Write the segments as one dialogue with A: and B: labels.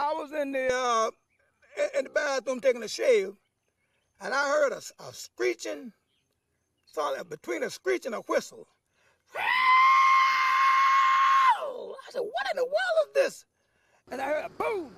A: I was in the uh, in the bathroom taking a shave, and I heard a, a screeching, something between a screech and a whistle. I said, "What in the world is this?" And I heard a boom.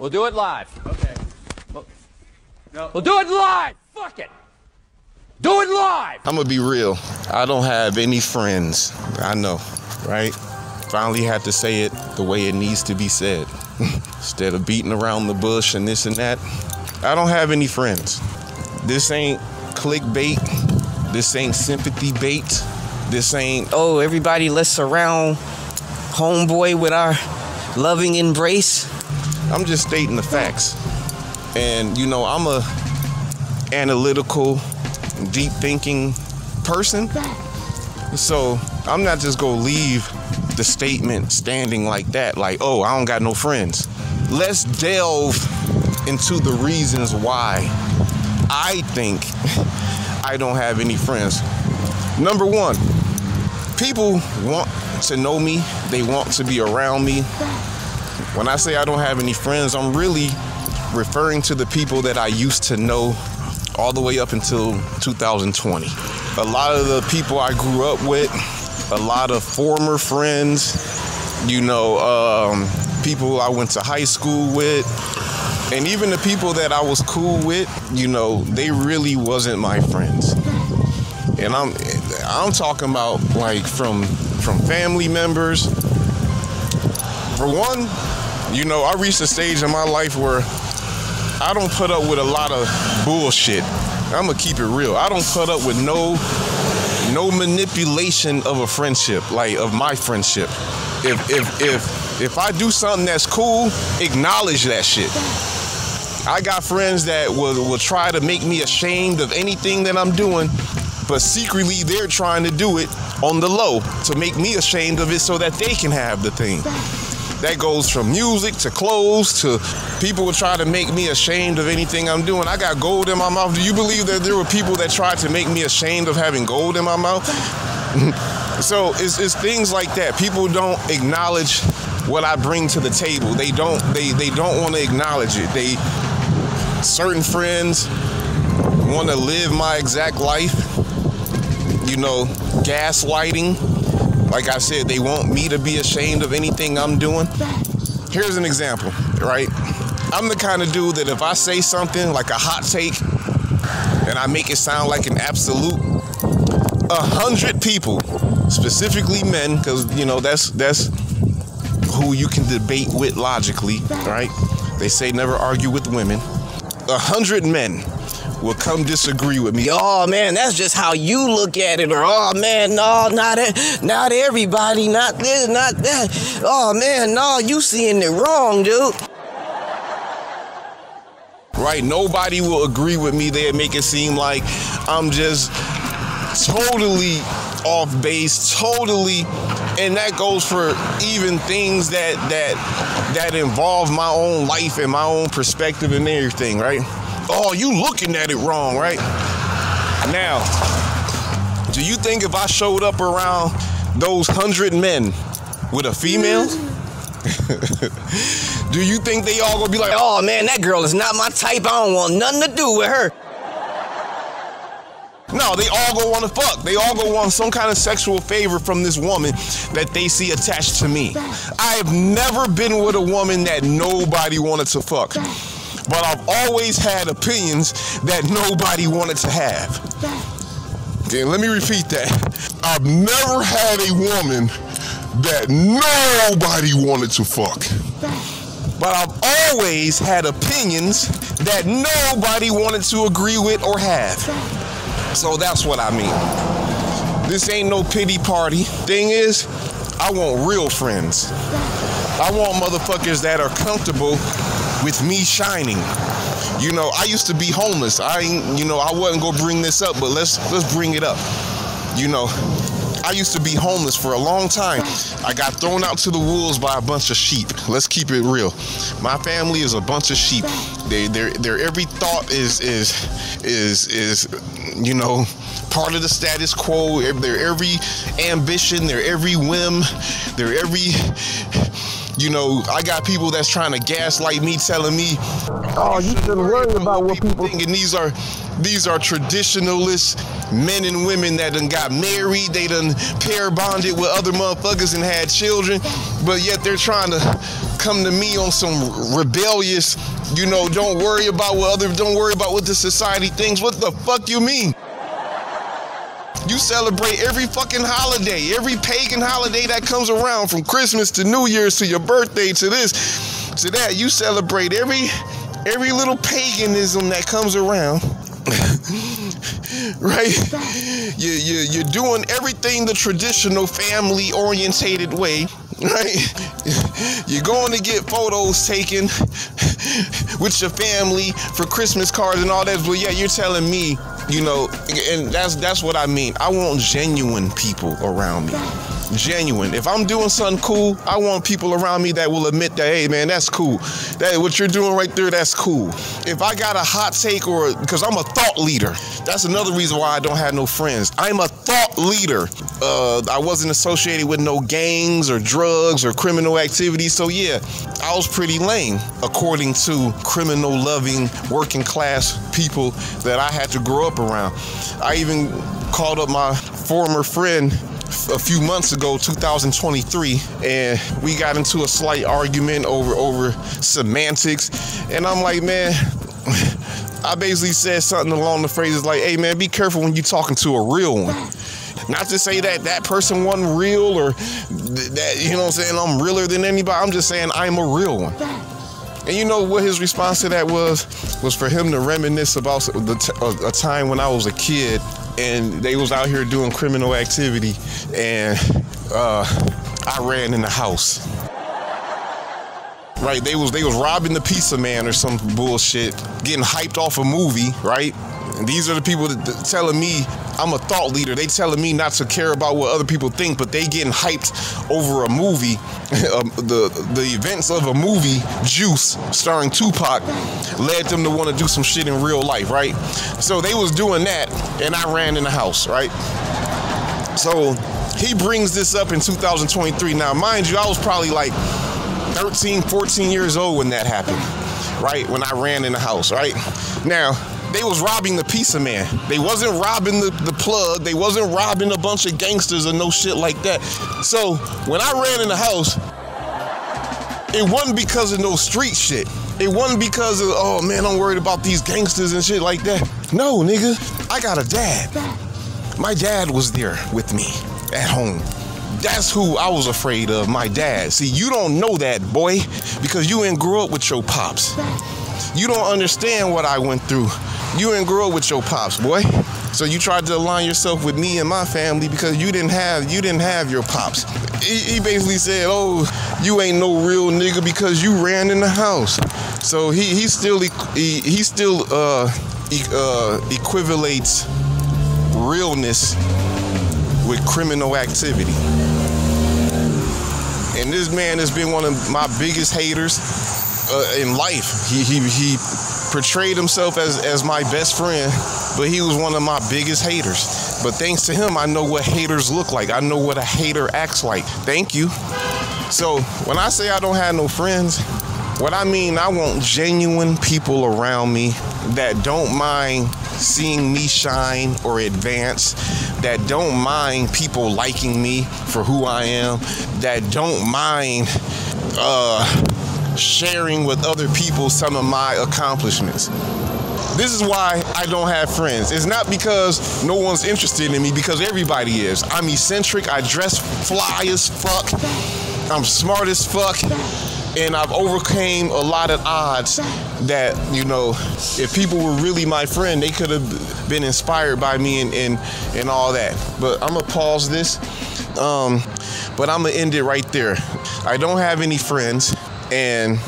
B: We'll do it live.
C: Okay. No.
B: We'll do it live. Fuck it. Do it live.
D: I'm gonna be real. I don't have any friends. I know, right? Finally had to say it the way it needs to be said. Instead of beating around the bush and this and that. I don't have any friends. This ain't clickbait. This ain't sympathy bait. This ain't
E: oh everybody let's surround homeboy with our loving embrace.
D: I'm just stating the facts. And you know, I'm a analytical, deep thinking person. So I'm not just gonna leave the statement standing like that, like, oh, I don't got no friends. Let's delve into the reasons why I think I don't have any friends. Number one, people want to know me, they want to be around me. When I say I don't have any friends, I'm really referring to the people that I used to know all the way up until 2020. A lot of the people I grew up with, a lot of former friends, you know, um, people I went to high school with, and even the people that I was cool with, you know, they really wasn't my friends. And I'm I'm talking about like from from family members. For one, you know, I reached a stage in my life where I don't put up with a lot of bullshit. I'm gonna keep it real. I don't put up with no no manipulation of a friendship, like of my friendship. If if if if I do something that's cool, acknowledge that shit. I got friends that will will try to make me ashamed of anything that I'm doing, but secretly they're trying to do it on the low to make me ashamed of it so that they can have the thing. That goes from music to clothes to people will try to make me ashamed of anything I'm doing. I got gold in my mouth. Do you believe that there were people that tried to make me ashamed of having gold in my mouth? so it's, it's things like that. People don't acknowledge what I bring to the table. They don't they they don't want to acknowledge it. They certain friends want to live my exact life. You know, gaslighting. Like I said, they want me to be ashamed of anything I'm doing. Here's an example, right? I'm the kind of dude that if I say something like a hot take and I make it sound like an absolute, a hundred people, specifically men, because you know that's that's who you can debate with logically, right? They say never argue with women. A hundred men will come disagree with me.
E: Oh man, that's just how you look at it. Or oh man, no, not not everybody, not this, not that. Oh man, no, you seeing it wrong, dude.
D: Right? Nobody will agree with me. They make it seem like I'm just totally off base, totally and that goes for even things that that that involve my own life and my own perspective and everything, right? Oh, you looking at it wrong, right? Now, do you think if I showed up around those hundred men with a female? Mm. do you think they all gonna be like,
E: oh man, that girl is not my type. I don't want nothing to do with her.
D: No, they all go want to fuck. They all go want some kind of sexual favor from this woman that they see attached to me. I have never been with a woman that nobody wanted to fuck. But I've always had opinions that nobody wanted to have. Okay, let me repeat that. I've never had a woman that nobody wanted to fuck. But I've always had opinions that nobody wanted to agree with or have. So that's what I mean. This ain't no pity party. Thing is, I want real friends. I want motherfuckers that are comfortable with me shining. You know, I used to be homeless. I you know, I wasn't gonna bring this up, but let's let's bring it up. You know, I used to be homeless for a long time. I got thrown out to the wolves by a bunch of sheep. Let's keep it real. My family is a bunch of sheep. They, their, their every thought is is is is you know part of the status quo. Their every ambition, their every whim, their every you know, I got people that's trying to gaslight me, telling me,
E: Oh, you shouldn't worry about what people
D: think. And these are these are traditionalist men and women that done got married, they done pair bonded with other motherfuckers and had children, but yet they're trying to come to me on some rebellious, you know, don't worry about what other don't worry about what the society thinks. What the fuck you mean? You celebrate every fucking holiday, every pagan holiday that comes around, from Christmas to New Year's to your birthday to this to that. You celebrate every every little paganism that comes around. right? You, you, you're doing everything the traditional family orientated way, right? You're going to get photos taken with your family for Christmas cards and all that. But yeah, you're telling me, you know, and that's that's what I mean. I want genuine people around me genuine. If I'm doing something cool, I want people around me that will admit that, hey man, that's cool. That what you're doing right there, that's cool. If I got a hot take or because I'm a thought leader, that's another reason why I don't have no friends. I'm a thought leader. Uh, I wasn't associated with no gangs or drugs or criminal activity. So yeah, I was pretty lame according to criminal loving working class people that I had to grow up around. I even called up my former friend a few months ago, 2023, and we got into a slight argument over over semantics, and I'm like, man. I basically said something along the phrases like, "Hey man, be careful when you're talking to a real one." Not to say that that person wasn't real or that you know what I'm saying I'm realer than anybody. I'm just saying I'm a real one. And you know what his response to that was? Was for him to reminisce about a time when I was a kid and they was out here doing criminal activity and uh, I ran in the house. Right, they was they was robbing the pizza man or some bullshit, getting hyped off a movie, right? These are the people that, that telling me I'm a thought leader. They telling me not to care about what other people think, but they getting hyped over a movie, um, the the events of a movie, Juice, starring Tupac, led them to want to do some shit in real life, right? So they was doing that, and I ran in the house, right? So he brings this up in 2023. Now, mind you, I was probably like 13, 14 years old when that happened, right? When I ran in the house, right? Now, they was robbing the pizza man. They wasn't robbing the, the plug. They wasn't robbing a bunch of gangsters or no shit like that. So when I ran in the house, it wasn't because of no street shit. It wasn't because of, oh man, I'm worried about these gangsters and shit like that. No, nigga, I got a dad. My dad was there with me at home. That's who I was afraid of, my dad. See, you don't know that, boy, because you ain't grew up with your pops. You don't understand what I went through. You ain't grow up with your pops, boy. So you tried to align yourself with me and my family because you didn't have you didn't have your pops. He, he basically said, "Oh, you ain't no real nigga because you ran in the house." So he he still he, he still uh, he, uh equivalates realness with criminal activity. And this man has been one of my biggest haters uh, in life. He, he, he portrayed himself as, as my best friend, but he was one of my biggest haters. But thanks to him, I know what haters look like. I know what a hater acts like. Thank you. So when I say I don't have no friends, what I mean, I want genuine people around me that don't mind seeing me shine or advance, that don't mind people liking me for who I am, that don't mind uh, sharing with other people some of my accomplishments. This is why I don't have friends. It's not because no one's interested in me, because everybody is. I'm eccentric, I dress fly as fuck, I'm smart as fuck and I've overcame a lot of odds that you know if people were really my friend they could have been inspired by me and and, and all that but I'm gonna pause this um, but I'm gonna end it right there I don't have any friends and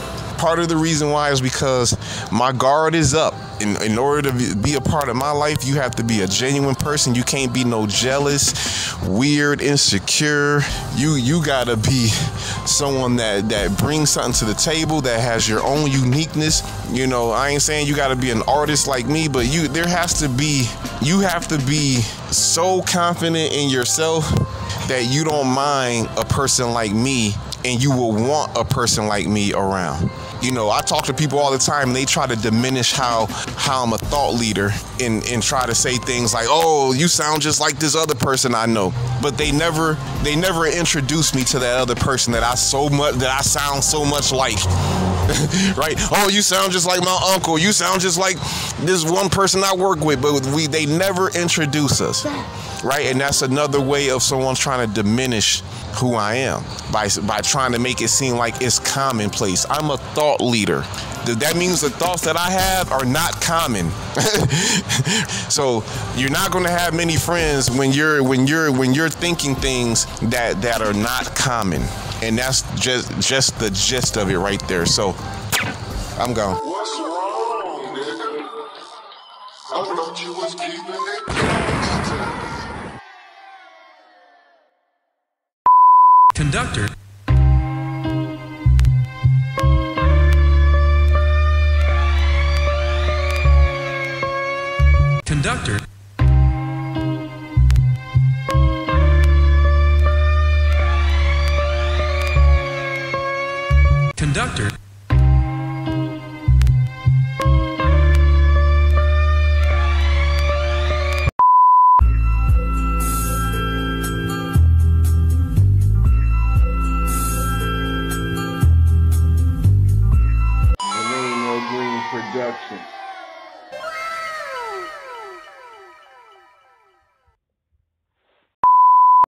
D: part of the reason why is because my guard is up. In, in order to be a part of my life, you have to be a genuine person. You can't be no jealous, weird, insecure. You you gotta be someone that that brings something to the table that has your own uniqueness. You know, I ain't saying you gotta be an artist like me, but you there has to be you have to be so confident in yourself that you don't mind a person like me and you will want a person like me around. You know, I talk to people all the time and they try to diminish how how I'm a thought leader and, and try to say things like, oh, you sound just like this other person I know. But they never they never introduce me to that other person that I so much that I sound so much like. right? Oh, you sound just like my uncle. You sound just like this one person I work with, but we they never introduce us. Right? And that's another way of someone trying to diminish who I am by by trying to make it seem like it's commonplace. I'm a thought leader. That means the thoughts that I have are not common. so you're not going to have many friends when you're when you're when you're thinking things that that are not common, and that's just just the gist of it right there. So I'm gone.
F: What's wrong, nigga? I thought you was keeping it
G: Conductor. Conductor.